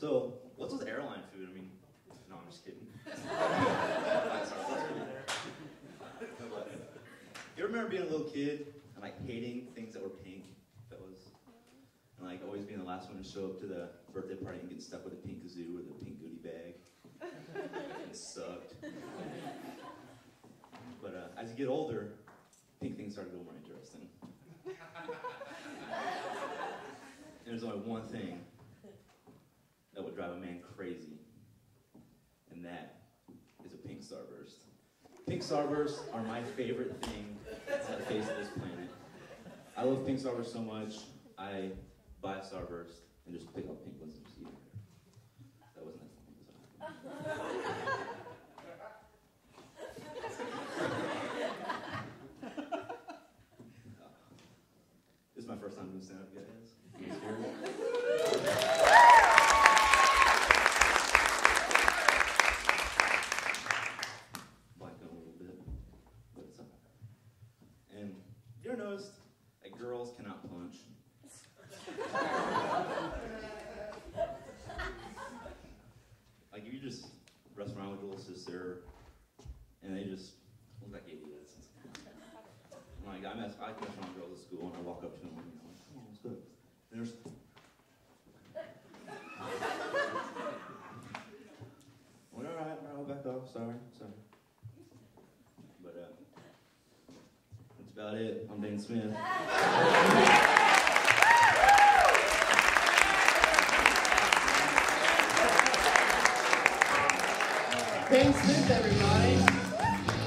So, what's with airline food? I mean, no, I'm just kidding. you remember being a little kid and like hating things that were pink, fellas? And like always being the last one to show up to the birthday party and getting stuck with a pink kazoo or the pink goodie bag. it sucked. But uh, as you get older, pink things start to go more interesting. There's only one thing that drive a man crazy, and that is a pink starburst. Pink starbursts are my favorite thing on the face of this planet. I love pink starbursts so much, I buy a starburst and just pick up pink ones and just eat them. That wasn't that funny. This is my first time doing stand up, guys. Are you scared? Blacked out a little bit, but it's alright. And you ever noticed that girls cannot punch? like you just rest around with little sister, and they just look like idiots. Like I mess, I mess around girls at school, and I walk up to them, and I'm like, come on, let's go. And there's Well, all right, I'll back off. Sorry, sorry. But uh, that's about it. I'm Dane Smith. Dane Smith, everybody.